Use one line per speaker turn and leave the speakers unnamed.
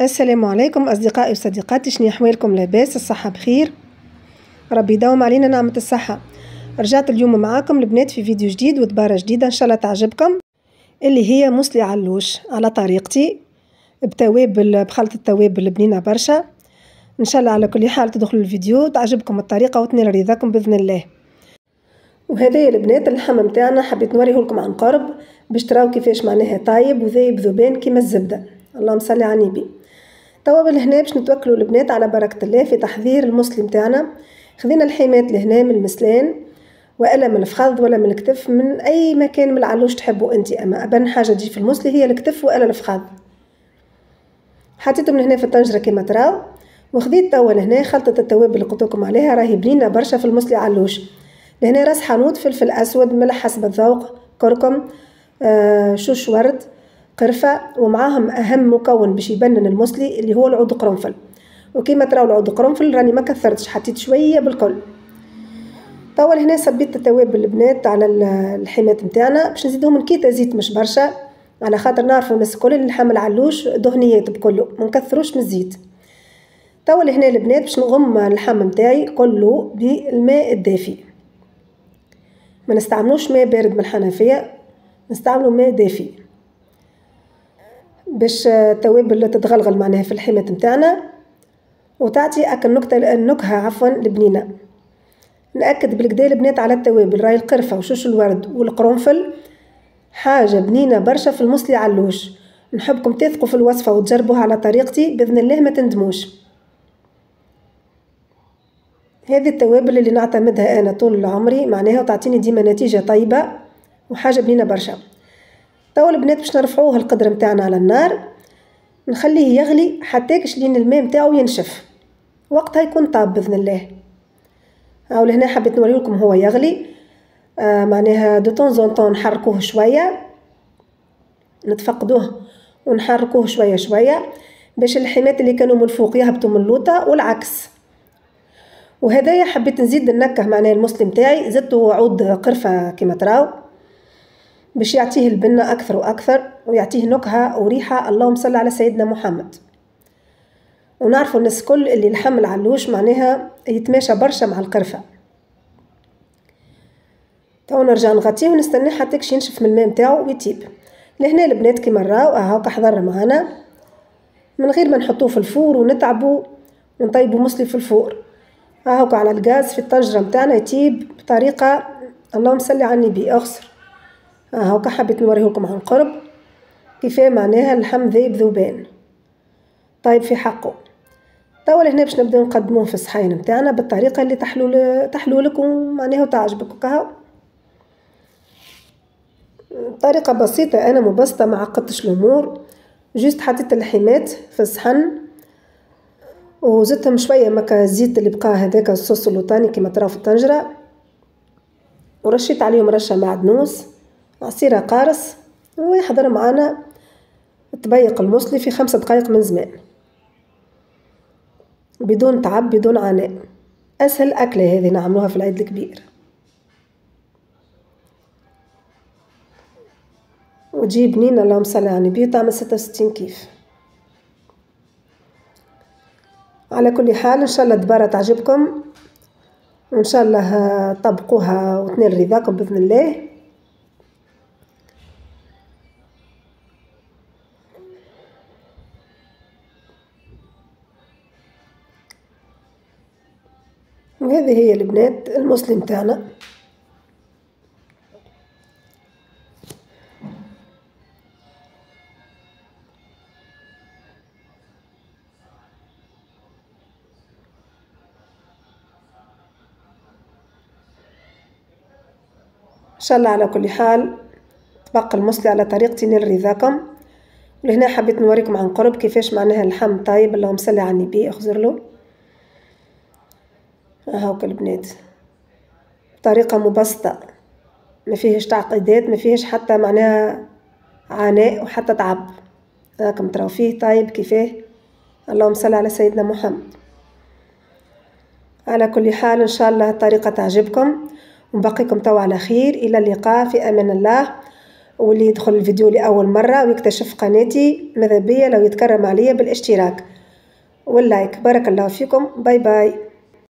السلام عليكم أصدقائي وصديقاتي شنو أحوالكم؟ لاباس الصحة بخير؟ ربي يداوم علينا نعمة الصحة. رجعت اليوم معاكم البنات في فيديو جديد ودبارة جديدة إن شاء الله تعجبكم. اللي هي موسلي علوش على طريقتي بتوابل بخلطة التوابل بنينة برشا. إن شاء الله على كل حال تدخلوا الفيديو تعجبكم الطريقة وتنال رضاكم بإذن الله. وهذا البنات اللحم متاعنا حبيت نوريه لكم عن قرب باش تراو كيفاش معناها طايب وذايب ذوبان كيما الزبدة. اللهم صل على النبي. توا هنا باش نتوكلوا البنات على بركة الله في تحضير المسلي متاعنا خذينا الحيمات لهنا من المسلان وألا من الفخذ ولا من الكتف من أي مكان من العلوش تحبوا أنت أما. أبن حاجة تجي في المسلي هي الكتف وألا الفخذ. حطيتهم هنا في الطنجرة كما تراو. وخذيت توا لهنا خلطة التوابل اللي قلت لكم عليها راهي بنينة برشا في المسلي علوش لهنا راس حانوت فلفل أسود ملح حسب الذوق كركم آه شوش ورد. قرفة ومعاهم أهم مكون باش يبنن المسلي اللي هو العود قرنفل. وكيما تراو العود قرنفل راني ما كثرتش حطيت شوية بالكل توا هنا صبيت التوابل البنات على الحمات نتاعنا باش نزيدهم كيتا زيت مش برشا. على خاطر نعرفوا الناس الكل اللي اللحم العلوش دهنيات بكله ما نكثروش من الزيت. توا هنا البنات باش نغم اللحم نتاعي كله بالماء الدافي. ما نستعملوش ماء بارد من الحنفية نستعملوا ماء دافي. باش التوابل تتغلغل معناها في الحمات نتاعنا. وتعطي اكل نكتة النكهة عفوا البنينة نأكد بالكدا البنات على التوابل. راهي القرفة وشوش الورد والقرنفل. حاجة بنينة برشا في المصلي علوش نحبكم تثقوا في الوصفة وتجربوها على طريقتي. بإذن الله ما تندموش. هذه التوابل اللي نعتمدها أنا طول عمري معناها وتعطيني ديما نتيجة طيبة وحاجة بنينة برشا. توا البنات باش نرفعوه القدر متاعنا على النار نخليه يغلي حتى لين الماء متاعو ينشف. وقتها يكون طاب بإذن الله. هاو لهنا حبيت نوريلكم هو يغلي. آه معناها de temps en temps نحركوه شوية. نتفقدوه ونحركوه شوية شوية. باش الحمات اللي كانوا من الفوق يهبطوا من اللوطة والعكس. وهدايا حبيت نزيد النكهه معناها المسلم تاعي زدتو عود قرفة كما تراو. باش يعطيه البنة أكثر وأكثر ويعطيه نكهة وريحة. اللهم صل على سيدنا محمد. ونعرفوا الناس كل اللي لحم العلوش معناها يتماشى برشا مع القرفة. تو نرجع نغطيه ونستناه حتى كش ينشف من الماء نتاعو ويطيب. لهنا البنات كيما راو هاكا حضر معانا. من غير ما نحطوه في ال four ونتعبوا ونطيبوا مصلي في ال four. هاكا على الغاز في الطنجرة متاعنا يطيب بطريقة اللهم صل على النبي اغسر هاكا حبيت نوريهولكم عن قرب. كيفاه؟ معناها اللحم ذايب ذوبان طيب في حقه. توا لهنا باش نبداو نقدموه في الصحاين نتاعنا بالطريقة اللي تحلو تحلو لكم معناها وتعجبك وكهو. طريقة بسيطة أنا مبسطة ما عقدتش الأمور. جوست حطيت اللحمات في الصحن. وزدتهم شوية مكا الزيت اللي بقى هذاك الصوص اللوطاني كيما تراو في الطنجرة. ورشيت عليهم رشة معدنوس عصير قارص ويحضر معانا تبيق المصلي في خمسة دقايق من زمان. بدون تعب بدون عناء أسهل أكلة هذه نعملوها في العيد الكبير. وتجي بنينة اللهم صل على النبي تعمل ستة وستين كيف. على كل حال إن شاء الله دبارة تعجبكم. وإن شاء الله طبقوها وتنال رضاكم بإذن الله. وهذه هي البنات المسلم تاعنا. إن شاء الله على كل حال تبقى المسلي على طريقتي نال رضاكم. ولهنا حبيت نوريكم عن قرب كيفاش معناها اللحم طيب اللهم صل على النبي اخزر له. هاوك البنات بطريقة مبسطة. ما فيهش تعقيدات ما فيهش حتى معناها عناء وحتى تعب. راكم تراو فيه طيب كيفاه؟ اللهم صل على سيدنا محمد. على كل حال إن شاء الله الطريقة تعجبكم. ونبقيكم توا على خير. إلى اللقاء في أمان الله. واللي يدخل الفيديو لأول مرة ويكتشف قناتي ماذا بيا لو يتكرم عليا بالاشتراك. واللايك. بارك الله فيكم. باي باي.